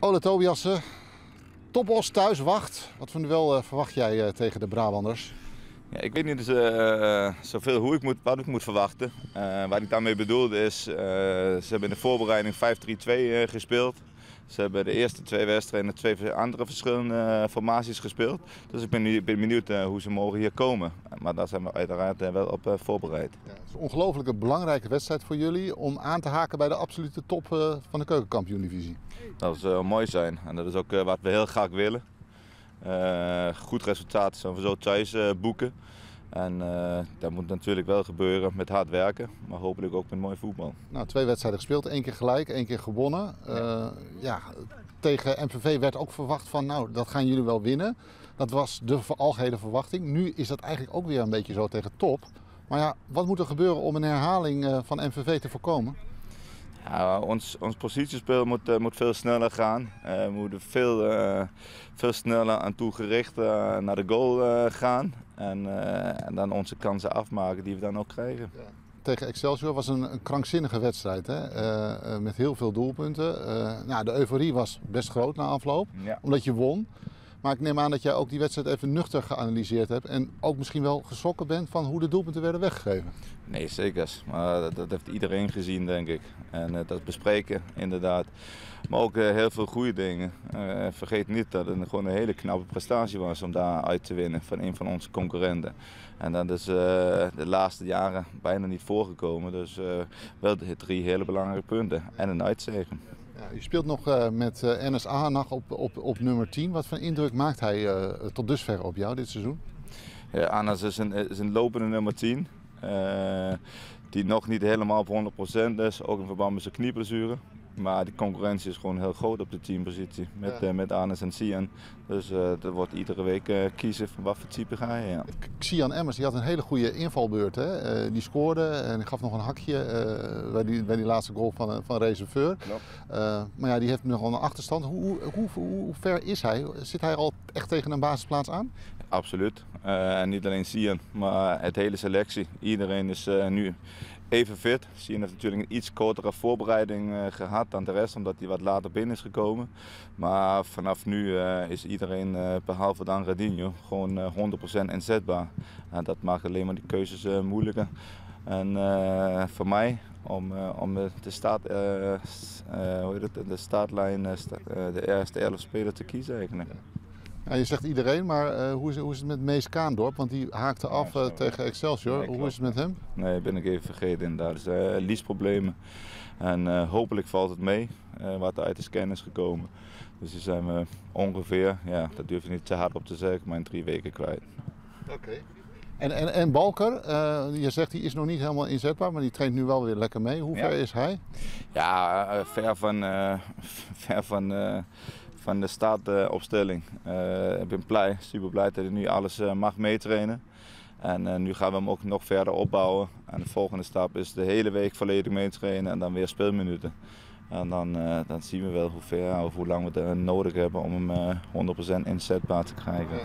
Ole Tobiassen, Topos thuis wacht. Wat duel uh, verwacht jij uh, tegen de Brabanders? Ja, ik weet niet dus, uh, zoveel hoe ik moet, wat ik moet verwachten. wat ik daarmee bedoelde is, ze hebben in de voorbereiding 5-3-2 gespeeld. Ze hebben de eerste twee wedstrijden twee andere verschillende formaties gespeeld. Dus ik ben, nu, ben benieuwd hoe ze mogen hier komen. Maar daar zijn we uiteraard wel op voorbereid. Ja, het is een ongelooflijk belangrijke wedstrijd voor jullie om aan te haken bij de absolute top van de keukenkampioen-divisie. Dat zou mooi zijn en dat is ook wat we heel graag willen. Uh, goed resultaat zo thuis boeken. En uh, dat moet natuurlijk wel gebeuren met hard werken, maar hopelijk ook met mooi voetbal. Nou, twee wedstrijden gespeeld, één keer gelijk, één keer gewonnen. Ja. ja. tegen MVV werd ook verwacht van, nou, dat gaan jullie wel winnen. Dat was de algehele verwachting. Nu is dat eigenlijk ook weer een beetje zo tegen top. Maar ja, wat moet er gebeuren om een herhaling van MVV te voorkomen? Ja, ons, ons positiespel moet, uh, moet veel sneller gaan. Uh, we moeten veel, uh, veel sneller aan toegericht naar de goal gaan. En, en, dan onze kansen afmaken die we dan ook krijgen. Ja. Tegen Excelsior was een, een krankzinnige wedstrijd. Hè? met heel veel doelpunten. nou, de euforie was best groot na afloop. Ja. Omdat je won. Maar ik neem aan dat jij ook die wedstrijd even nuchter geanalyseerd hebt. En ook misschien wel geschrokken bent van hoe de doelpunten werden weggegeven. Nee, zeker. Maar dat, heeft iedereen gezien, denk ik. En uh, dat bespreken, inderdaad. Maar ook uh, heel veel goede dingen. Uh, vergeet niet dat het gewoon een hele knappe prestatie was om daar uit te winnen van een van onze concurrenten. En dat is de laatste jaren bijna niet voorgekomen. Dus wel drie hele belangrijke punten en een uitzegen. Je speelt nog uh, met uh, Ernest Ahanag op, op, op nummer 10. Wat voor indruk maakt hij uh, tot dusver op jou dit seizoen? Ja, Anas is een, is een lopende nummer 10. die nog niet helemaal op 100% is, ook in verband met zijn knieblessure. Maar de concurrentie is gewoon heel groot op de teampositie met, ja. uh, met Arnes en Sian. Dus uh, er wordt iedere week uh, kiezen van wat voor type ga je. Ja. Sian Emmers die had een hele goede invalbeurt. Hè? die scoorde en gaf nog een hakje bij, die, bij die laatste goal van, van reserveur. maar ja, die heeft nog een achterstand. Hoe, hoe, hoe, hoe, ver is hij? Zit hij al echt tegen een basisplaats aan? Absoluut. en niet alleen Sian, maar het hele selectie. Iedereen is nu even fit. Sien heeft natuurlijk een iets kortere voorbereiding uh, gehad dan de rest, omdat hij wat later binnen is gekomen. Maar vanaf nu uh, is iedereen, uh, behalve dan Radinho, gewoon 100% inzetbaar. En dat maakt alleen maar die keuzes moeilijker. En voor mij, om, om de, start, hoe heet het, de startlijn, de eerste 11 spelers te kiezen eigenlijk. Ja, je zegt iedereen, maar uh, hoe, is, hoe, is, het met Mees Kaandorp? Want die haakte af uh, tegen Excelsior. hoe is het met hem? Nee, ben ik even vergeten inderdaad. Dus uh, liesproblemen. En hopelijk valt het mee wat er uit de scan is gekomen. Dus die zijn we ongeveer, ja, dat durf je niet te hard op te zeggen, maar in drie weken kwijt. Oké. En, en, en Balker, je zegt hij is nog niet helemaal inzetbaar, maar die traint nu wel weer lekker mee. Hoe ver is hij? Ja, ver van, ver van van de startopstelling. Uh, ik ben blij, super blij dat hij nu alles uh, mag meetrainen. En nu gaan we hem ook nog verder opbouwen. En de volgende stap is de hele week volledig meetrainen en dan weer speelminuten. En dan, dan zien we wel hoe ver of hoe lang we het nodig hebben om hem 100% inzetbaar te krijgen.